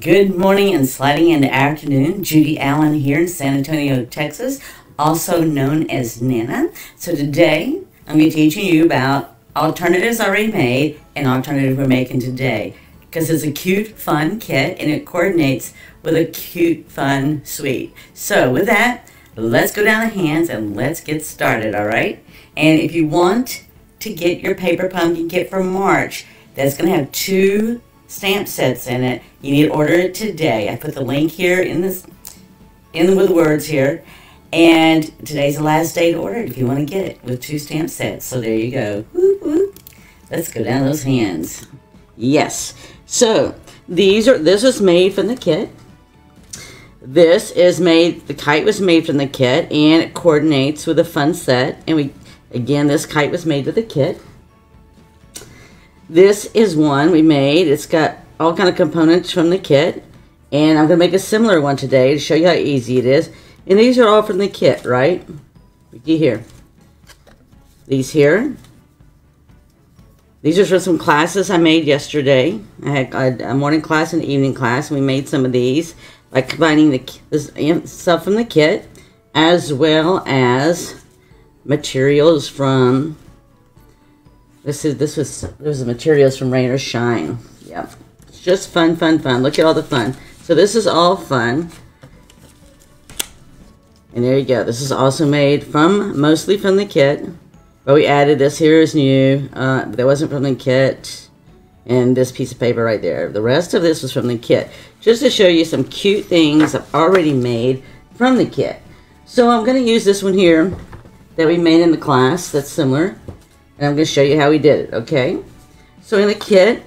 Good morning and sliding into afternoon. Judy Allan here in San Antonio, Texas, also known as Nana. So today I'm going to be teaching you about alternatives already made and alternatives we're making today because it's a cute, fun kit and it coordinates with a cute, fun suite. So with that, let's go down the hands and let's get started, all right? And if you want to get your paper pumpkin kit for March, that's going to have two stamp sets in it. You need to order it today. I put the link here in this in with words here. And today's the last day to order it if you want to get it with two stamp sets. So there you go. Whoop, whoop. Let's go down those hands. Yes. So these are this was made from the kit. This is made the kite was made from the kit and it coordinates with a fun set. And we again this kite was made with the kit. This is one we made. It's got all kind of components from the kit. And I'm going to make a similar one today to show you how easy it is. And these are all from the kit, right? Looky here. These here. These are from some classes I made yesterday. I had a morning class and an evening class. And we made some of these by combining the stuff from the kit as well as materials from this is this was this was materials from Rain or Shine. Yep. It's just fun, fun, fun. Look at all the fun. So this is all fun. And there you go. This is also made from mostly from the kit. But we added this here is new. Uh, that wasn't from the kit. And this piece of paper right there. The rest of this was from the kit. Just to show you some cute things I've already made from the kit. So I'm going to use this one here that we made in the class that's similar. And I'm going to show you how we did it, okay? So in the kit,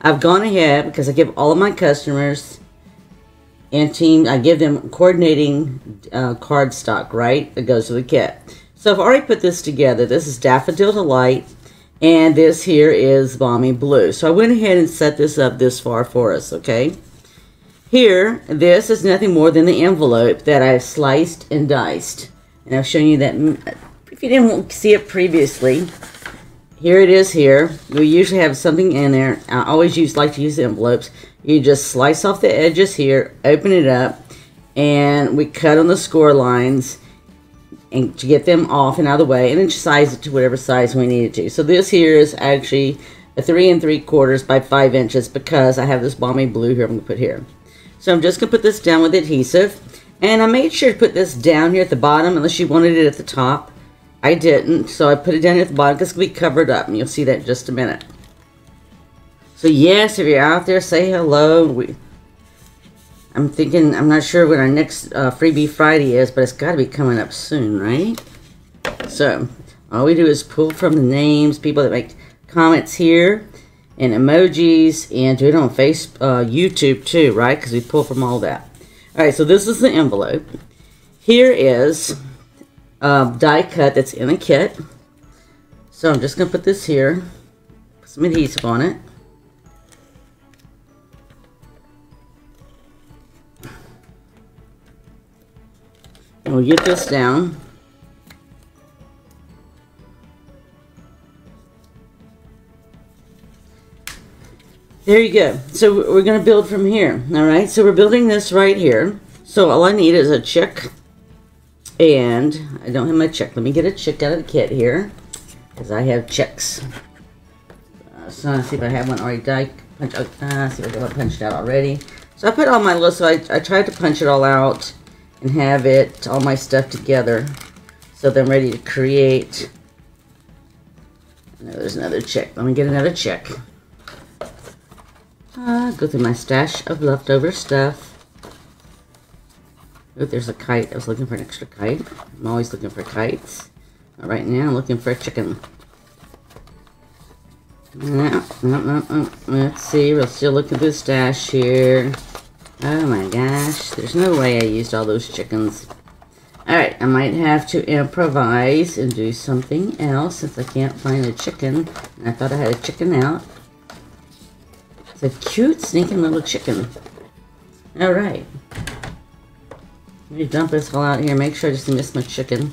I've gone ahead because I give all of my customers and team, I give them coordinating uh, card stock, right? That goes with the kit. So I've already put this together. This is Daffodil Delight, and this here is Balmy Blue. So I went ahead and set this up this far for us, okay? Here, this is nothing more than the envelope that I've sliced and diced. And I've shown you that if you didn't see it previously, here it is here. We usually have something in there. I always use like to use envelopes. You just slice off the edges here, open it up, and we cut on the score lines and to get them off and out of the way, and then size it to whatever size we need it to. So this here is actually a three and three quarters by five inches because I have this balmy blue here I'm to put here. So I'm just going to put this down with adhesive. And I made sure to put this down here at the bottom unless you wanted it at the top. I didn't, so I put it down at the bottom because it'll be covered up, and you'll see that in just a minute. So yes, if you're out there, say hello. We, I'm thinking, I'm not sure when our next uh, Freebie Friday is, but it's got to be coming up soon, right? So, all we do is pull from the names, people that make comments here, and emojis, and do it on face, uh, YouTube too, right? Because we pull from all that. All right, so this is the envelope. Here is um, die cut that's in the kit. So I'm just going to put this here, put some adhesive on it. And we'll get this down. There you go. So we're going to build from here. All right. So we're building this right here. So all I need is a chick and I don't have my check. Let me get a check out of the kit here. Because I have checks. Uh, so let's see if I have one already die punch out. Uh, see if I got one punched out already. So I put all my list. So I, I tried to punch it all out and have it, all my stuff together. So then I'm ready to create. there's another check. Let me get another check. Uh, go through my stash of leftover stuff. There's a kite. I was looking for an extra kite. I'm always looking for kites. right now, I'm looking for a chicken. No, no, no, no. Let's see. We'll still look at the stash here. Oh my gosh. There's no way I used all those chickens. Alright, I might have to improvise and do something else since I can't find a chicken. I thought I had a chicken out. It's a cute, sneaking little chicken. Alright. Let me dump this all out here. Make sure I just miss my chicken.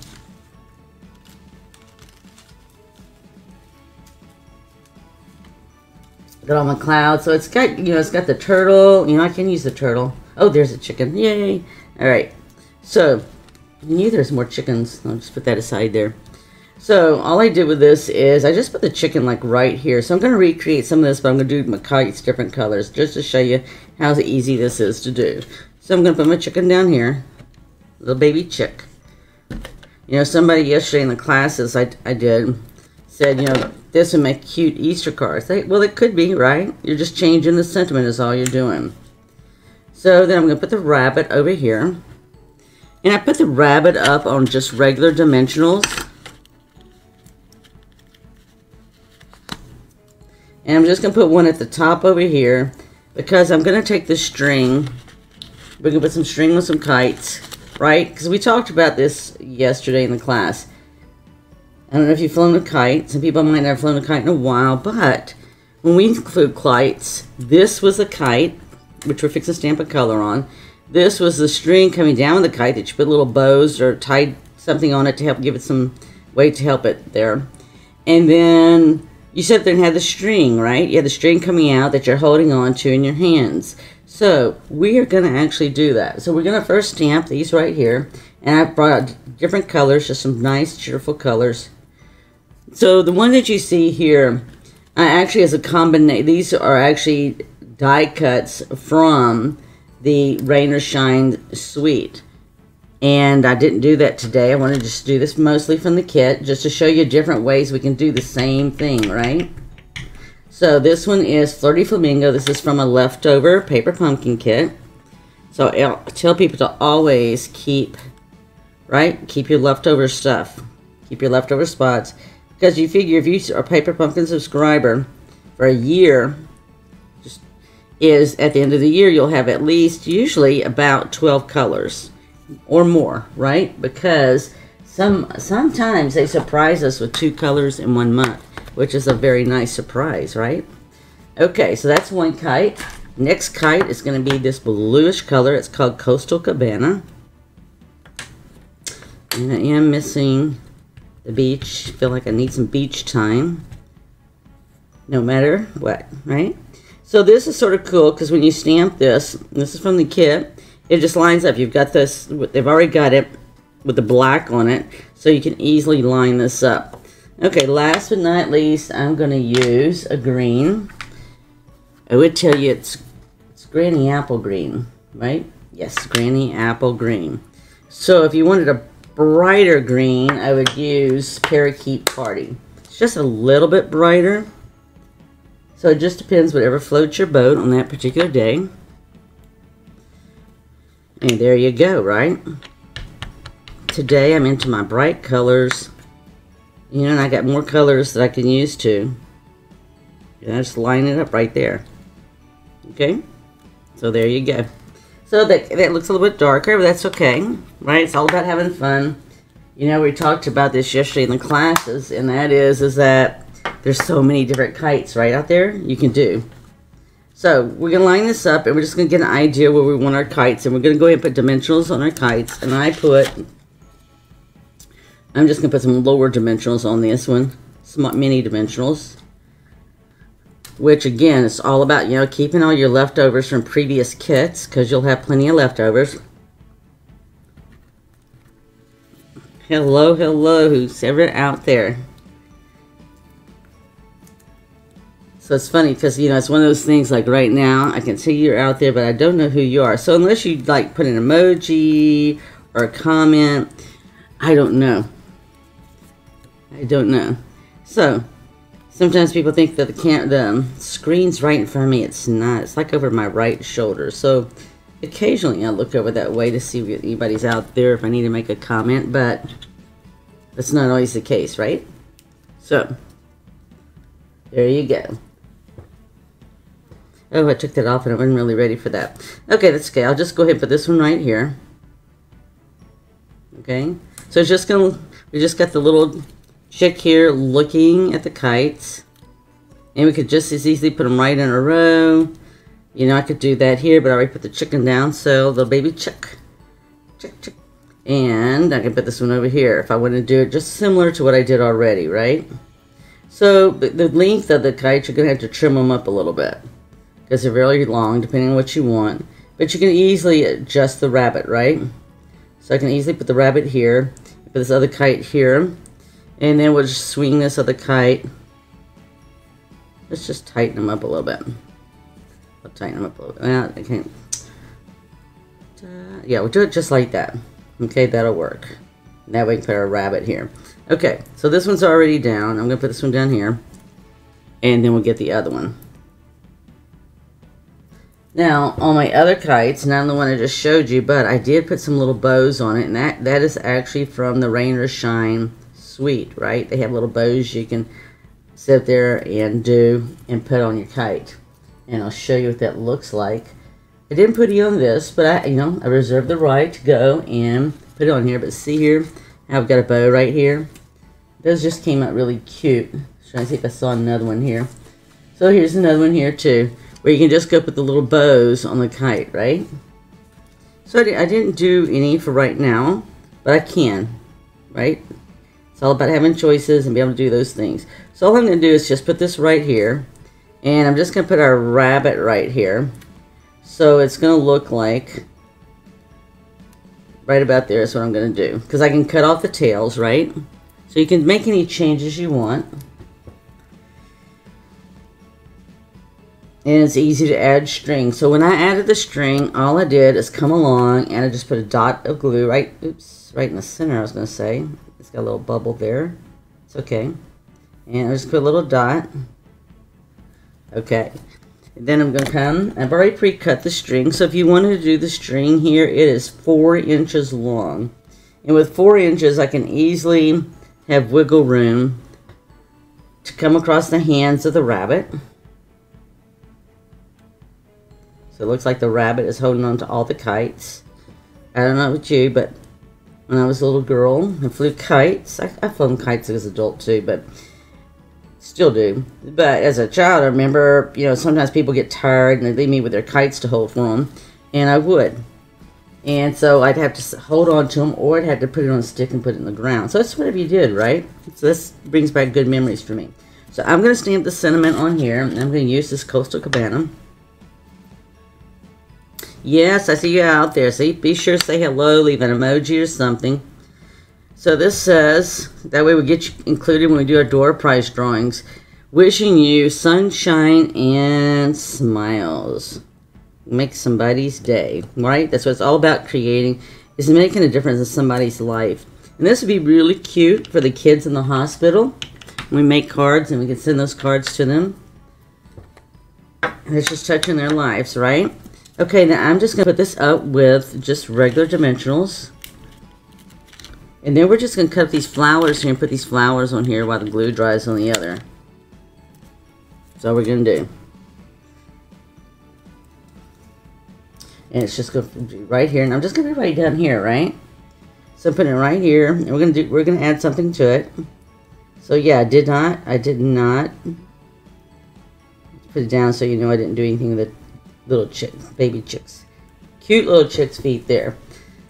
got all my clouds. So it's got, you know, it's got the turtle. You know, I can use the turtle. Oh, there's a chicken. Yay. All right. So, I knew there's more chickens. I'll just put that aside there. So, all I did with this is I just put the chicken like right here. So, I'm going to recreate some of this, but I'm going to do my kites different colors just to show you how easy this is to do. So, I'm going to put my chicken down here. Little baby chick. You know, somebody yesterday in the classes I, I did said, you know, this would make cute Easter cards. They, well, it could be, right? You're just changing the sentiment is all you're doing. So then I'm going to put the rabbit over here. And I put the rabbit up on just regular dimensionals. And I'm just going to put one at the top over here because I'm going to take the string. We're going to put some string with some kites, right? Because we talked about this yesterday in the class. I don't know if you've flown a kite. Some people might not have flown a kite in a while, but when we include kites, this was a kite, which we're fixing to stamp a color on. This was the string coming down with the kite that you put little bows or tied something on it to help give it some weight to help it there. And then you sit there and had the string, right? You had the string coming out that you're holding on to in your hands. So we are going to actually do that. So we're going to first stamp these right here. And I brought different colors, just some nice cheerful colors. So the one that you see here, I actually has a combination. These are actually die cuts from the Rain or Shine suite. And I didn't do that today. I wanted to just do this mostly from the kit, just to show you different ways we can do the same thing, right? So this one is Flirty Flamingo. This is from a leftover paper pumpkin kit. So I tell people to always keep, right? Keep your leftover stuff. Keep your leftover spots. Because you figure if you are a Paper Pumpkin subscriber for a year, just is at the end of the year, you'll have at least usually about 12 colors or more, right? Because some sometimes they surprise us with two colors in one month, which is a very nice surprise, right? Okay, so that's one kite. Next kite is going to be this bluish color. It's called Coastal Cabana. And I am missing the beach. feel like I need some beach time. No matter what, right? So this is sort of cool because when you stamp this, this is from the kit, it just lines up. You've got this, they've already got it with the black on it, so you can easily line this up. Okay, last but not least, I'm going to use a green. I would tell you it's, it's Granny Apple Green, right? Yes, Granny Apple Green. So if you wanted a brighter green, I would use Parakeet Party. It's just a little bit brighter. So it just depends whatever floats your boat on that particular day. And there you go, right? Today I'm into my bright colors. You know, and I got more colors that I can use too. And I just line it up right there. Okay? So there you go. So that, that looks a little bit darker, but that's okay, right? It's all about having fun. You know, we talked about this yesterday in the classes, and that is, is that there's so many different kites right out there you can do. So we're going to line this up, and we're just going to get an idea where we want our kites, and we're going to go ahead and put dimensionals on our kites, and I put, I'm just going to put some lower dimensionals on this one, some mini dimensionals which again it's all about you know keeping all your leftovers from previous kits because you'll have plenty of leftovers. Hello hello who's ever out there? So it's funny because you know it's one of those things like right now I can see you're out there but I don't know who you are. So unless you like put an emoji or a comment I don't know I don't know so Sometimes people think that the, can the screen's right in front of me. It's not. It's like over my right shoulder. So occasionally I look over that way to see if anybody's out there if I need to make a comment, but that's not always the case, right? So, there you go. Oh, I took that off and I wasn't really ready for that. Okay, that's okay. I'll just go ahead and put this one right here. Okay, so it's just gonna, we just got the little chick here looking at the kites. And we could just as easily put them right in a row. You know, I could do that here, but I already put the chicken down, so the baby chick. Chick, chick. And I can put this one over here if I want to do it just similar to what I did already, right? So the length of the kites, you're going to have to trim them up a little bit because they're really long depending on what you want. But you can easily adjust the rabbit, right? So I can easily put the rabbit here, put this other kite here, and then we'll just swing this other kite. Let's just tighten them up a little bit. I'll tighten them up a little bit. Well, I can't. Uh, yeah, we'll do it just like that. Okay, that'll work. Now we can put our rabbit here. Okay, so this one's already down. I'm going to put this one down here. And then we'll get the other one. Now, on my other kites, not the one I just showed you, but I did put some little bows on it. And that, that is actually from the Rain or Shine suite, right? They have little bows you can sit there and do and put on your kite. And I'll show you what that looks like. I didn't put it on this, but I, you know, I reserved the right to go and put it on here. But see here, I've got a bow right here. Those just came out really cute. Trying to see if I saw another one here. So here's another one here too, where you can just go put the little bows on the kite, right? So I didn't do any for right now, but I can, right? It's all about having choices and be able to do those things. So all I'm going to do is just put this right here. And I'm just going to put our rabbit right here. So it's going to look like right about there is what I'm going to do. Because I can cut off the tails, right? So you can make any changes you want. And it's easy to add string. So when I added the string, all I did is come along and I just put a dot of glue right, oops, right in the center I was going to say. Got a little bubble there. It's okay. And I just put a little dot. Okay. And then I'm going to come, I've already pre-cut the string, so if you wanted to do the string here, it is 4 inches long. And with 4 inches, I can easily have wiggle room to come across the hands of the rabbit. So it looks like the rabbit is holding on to all the kites. I don't know about you, but when I was a little girl, I flew kites. I, I kites as an adult too, but still do. But as a child, I remember, you know, sometimes people get tired and they leave me with their kites to hold for them, and I would. And so I'd have to hold on to them, or I'd have to put it on a stick and put it in the ground. So that's whatever you did, right? So this brings back good memories for me. So I'm going to stamp the sentiment on here, and I'm going to use this Coastal Cabana. Yes, I see you out there. See, be sure to say hello, leave an emoji or something. So this says, that way we get you included when we do our door prize drawings. Wishing you sunshine and smiles. Make somebody's day, right? That's what it's all about creating, is making a difference in somebody's life. And this would be really cute for the kids in the hospital. We make cards and we can send those cards to them. And it's just touching their lives, right? Okay, now I'm just going to put this up with just regular dimensionals. And then we're just going to cut these flowers here and put these flowers on here while the glue dries on the other. That's all we're going to do. And it's just going to be right here. And I'm just going to be right down here, right? So I'm putting it right here. And we're going to do, we're going to add something to it. So yeah, I did not, I did not put it down so you know I didn't do anything with the little chicks, baby chicks. Cute little chick's feet there.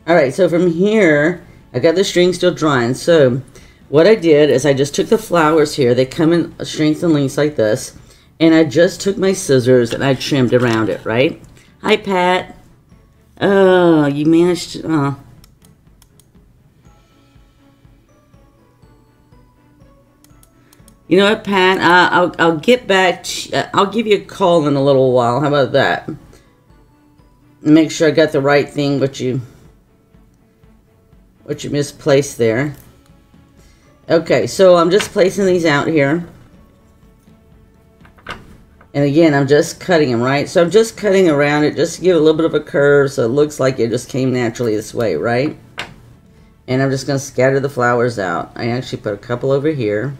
Alright, so from here, I got the string still drying. So what I did is I just took the flowers here. They come in strings and lengths like this. And I just took my scissors and I trimmed around it, right? Hi, Pat. Oh, you managed to... Oh. You know what, Pat? Uh, I'll, I'll get back. To, uh, I'll give you a call in a little while. How about that? Make sure I got the right thing, what you what you misplaced there. Okay, so I'm just placing these out here. And again, I'm just cutting them, right? So I'm just cutting around it just to give a little bit of a curve so it looks like it just came naturally this way, right? And I'm just going to scatter the flowers out. I actually put a couple over here.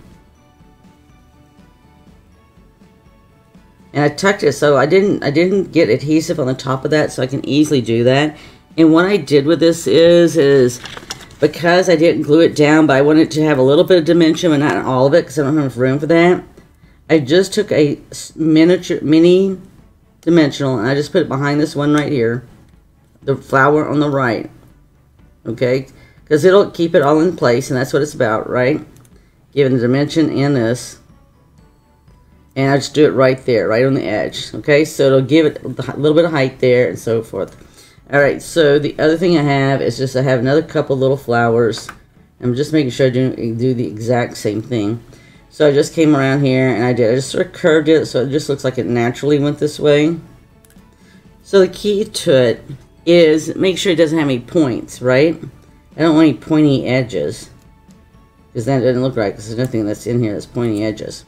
And I tucked it so I didn't I didn't get adhesive on the top of that so I can easily do that. And what I did with this is is because I didn't glue it down, but I wanted to have a little bit of dimension, but not all of it because I don't have enough room for that. I just took a miniature, mini dimensional, and I just put it behind this one right here. The flower on the right. Okay? Because it'll keep it all in place, and that's what it's about, right? Giving the dimension in this. And I just do it right there, right on the edge. Okay, so it'll give it a little bit of height there and so forth. Alright, so the other thing I have is just I have another couple little flowers. I'm just making sure I do, do the exact same thing. So I just came around here and I did, I just sort of curved it so it just looks like it naturally went this way. So the key to it is make sure it doesn't have any points, right? I don't want any pointy edges. Because that doesn't look right because there's nothing that's in here that's pointy edges.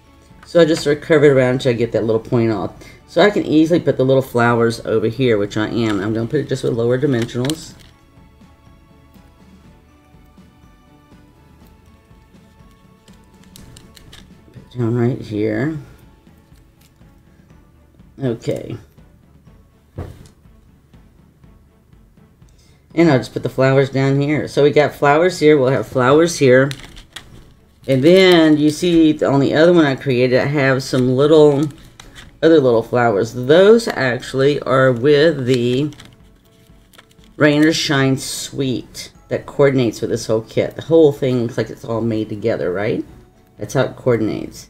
So I just sort of curve it around until I get that little point off. So I can easily put the little flowers over here, which I am. I'm going to put it just with lower dimensionals. Put down right here. Okay. And I'll just put the flowers down here. So we got flowers here. We'll have flowers here. And then you see on the other one I created, I have some little, other little flowers. Those actually are with the Rain or Shine Suite that coordinates with this whole kit. The whole thing looks like it's all made together, right? That's how it coordinates.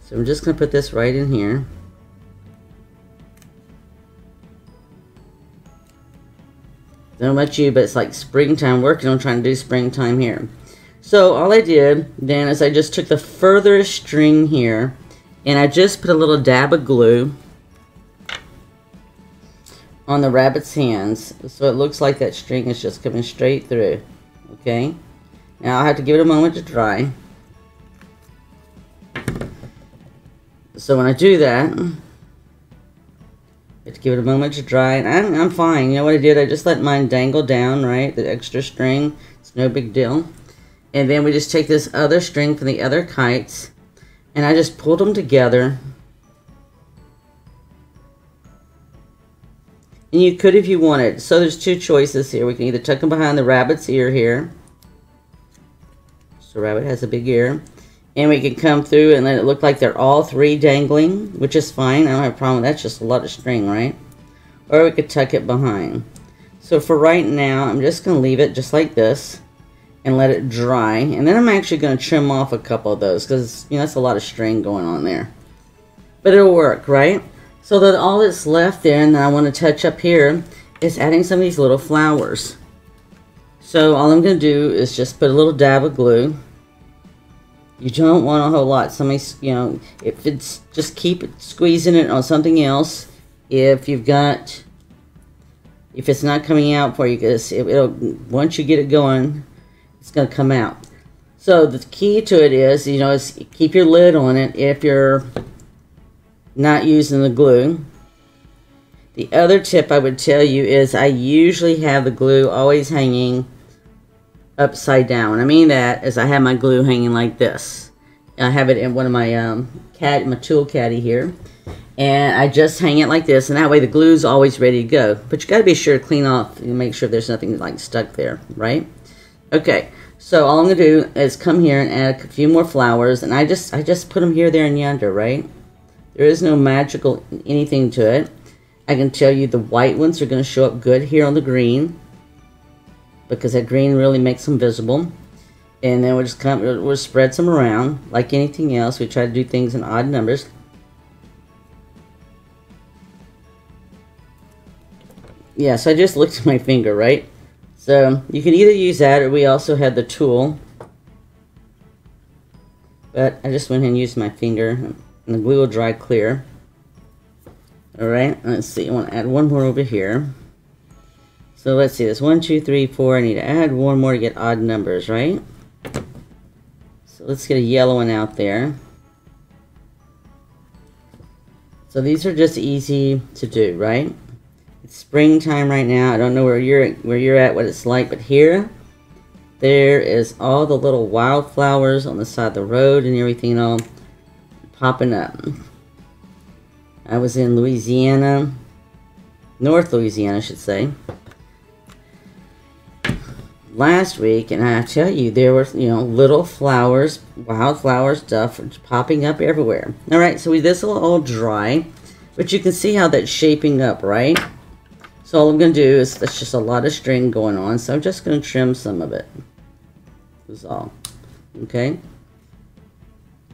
So I'm just going to put this right in here. Don't know about you, but it's like springtime working on trying to do springtime here. So all I did then is I just took the furthest string here and I just put a little dab of glue on the rabbit's hands so it looks like that string is just coming straight through okay now I'll have to give it a moment to dry so when I do that To give it a moment to dry and I'm, I'm fine you know what I did I just let mine dangle down right the extra string it's no big deal and then we just take this other string from the other kites and I just pulled them together And you could if you wanted. So there's two choices here. We can either tuck them behind the rabbit's ear here. So rabbit has a big ear. And we can come through and let it look like they're all three dangling, which is fine. I don't have a problem. That's just a lot of string, right? Or we could tuck it behind. So for right now, I'm just going to leave it just like this and let it dry. And then I'm actually going to trim off a couple of those because, you know, that's a lot of string going on there. But it'll work, right? So that all that's left there and I want to touch up here is adding some of these little flowers. So all I'm going to do is just put a little dab of glue. You don't want a whole lot. Somebody, you know, if it's just keep squeezing it on something else. If you've got, if it's not coming out for you, because it, it'll once you get it going, it's going to come out. So the key to it is, you know, is keep your lid on it. If you're not using the glue. The other tip I would tell you is I usually have the glue always hanging upside down. I mean that is I have my glue hanging like this. I have it in one of my um, cat, my tool caddy here. And I just hang it like this, and that way the glue's always ready to go. But you got to be sure to clean off and make sure there's nothing like stuck there, right? Okay, so all I'm gonna do is come here and add a few more flowers, and I just I just put them here, there, and yonder, right? There is no magical anything to it. I can tell you the white ones are to show up good here on the green because that green really makes them visible. And then we'll just come, we'll spread some around like anything else. We try to do things in odd numbers. Yeah, so I just looked at my finger, right? So you can either use that or we also had the tool. But I just went ahead and used my finger and the glue will dry clear. Alright, let's see, I want to add one more over here. So let's see, there's one, two, three, four. I need to add one more to get odd numbers, right? So let's get a yellow one out there. So these are just easy to do, right? It's springtime right now. I don't know where you're where you're at, what it's like, but here there is all the little wildflowers on the side of the road and everything all popping up. I was in Louisiana, North Louisiana, I should say, last week, and I tell you, there were, you know, little flowers, wildflower stuff popping up everywhere. All right, so we, this will all dry, but you can see how that's shaping up, right? So all I'm going to do is, there's just a lot of string going on, so I'm just going to trim some of it. That's all. Okay?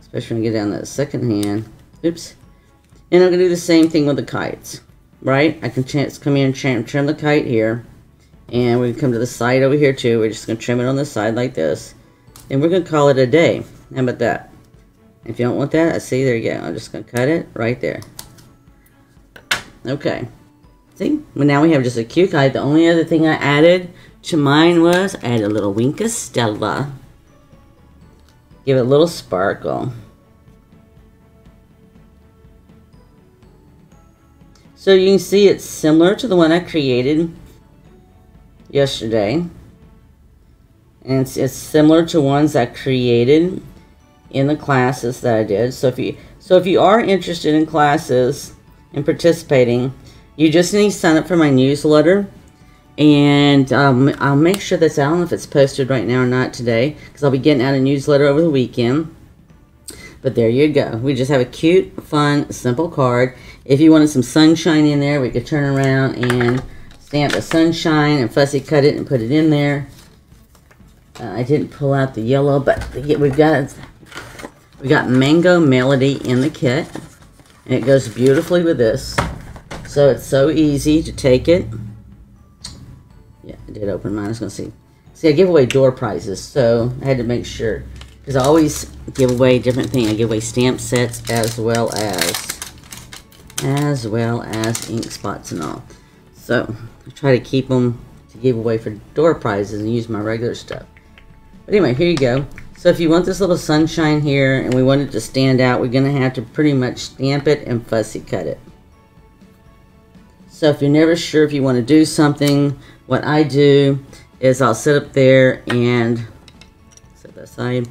Especially when I get down that second hand. Oops. And I'm going to do the same thing with the kites. Right? I can chance come in and trim, trim the kite here. And we can come to the side over here too. We're just going to trim it on the side like this. And we're going to call it a day. How about that? If you don't want that, I see, there you go. I'm just going to cut it right there. Okay. See? Well, now we have just a cute guy. The only other thing I added to mine was I added a little Wink of Stella. Give it a little sparkle. So you can see it's similar to the one I created yesterday. And it's, it's similar to ones I created in the classes that I did. So if you so if you are interested in classes and participating, you just need to sign up for my newsletter. And um, I'll make sure that's, know if it's posted right now or not today, because I'll be getting out a newsletter over the weekend. But there you go. We just have a cute, fun, simple card. If you wanted some sunshine in there, we could turn around and stamp of sunshine and fussy cut it and put it in there. Uh, I didn't pull out the yellow, but we've got we got Mango Melody in the kit. And it goes beautifully with this. So it's so easy to take it. Yeah, I did open mine. I was to see. See, I give away door prizes, so I had to make sure. Because I always give away different things. I give away stamp sets as well as as well as ink spots and all. So I try to keep them to give away for door prizes and use my regular stuff. But anyway, here you go. So if you want this little sunshine here and we want it to stand out, we're going to have to pretty much stamp it and fussy cut it. So if you're never sure if you want to do something, what I do is I'll sit up there and set that aside.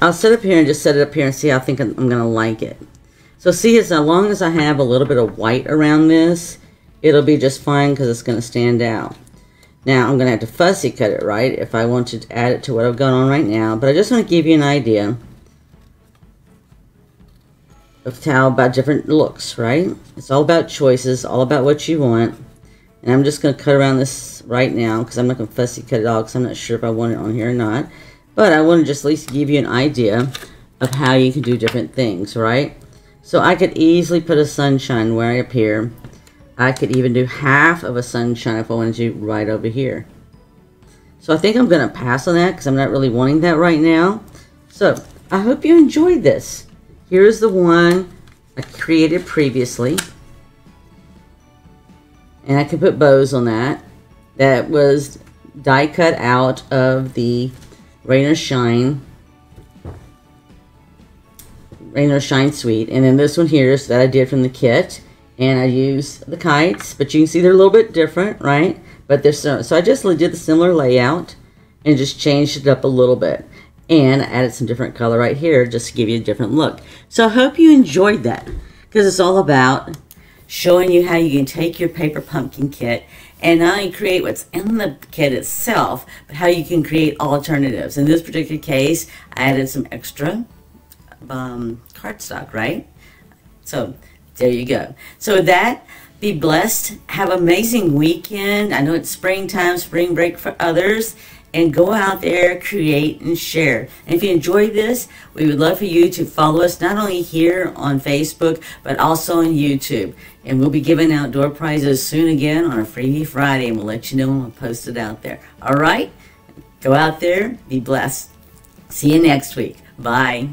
I'll sit up here and just set it up here and see how I think I'm going to like it. So see, as long as I have a little bit of white around this, it'll be just fine because it's going to stand out. Now, I'm going to have to fussy cut it, right, if I want to add it to what I've got on right now. But I just want to give you an idea of how about different looks, right? It's all about choices, all about what you want. And I'm just going to cut around this right now because I'm not going to fussy cut it all because I'm not sure if I want it on here or not. But I want to just at least give you an idea of how you can do different things, right? So I could easily put a sunshine right up here I could even do half of a sunshine if I wanted to right over here. So I think I'm going to pass on that because I'm not really wanting that right now. So I hope you enjoyed this. Here's the one I created previously. And I can put bows on that. That was die cut out of the Rain or Shine Rain or Shine Suite. And then this one here is that I did from the kit and I use the kites, but you can see they're a little bit different, right? But they're so, so I just did the similar layout and just changed it up a little bit. And added some different color right here just to give you a different look. So I hope you enjoyed that because it's all about showing you how you can take your paper pumpkin kit and not only create what's in the kit itself, but how you can create alternatives. In this particular case, I added some extra um, cardstock, right? So there you go. So with that, be blessed. Have amazing weekend. I know it's springtime, spring break for others. And go out there, create, and share. And if you enjoyed this, we would love for you to follow us not only here on Facebook, but also on YouTube. And we'll be giving out door prizes soon again on a Freebie Friday, and we'll let you know when we post it out there. All right? Go out there, be blessed. See you next week. Bye.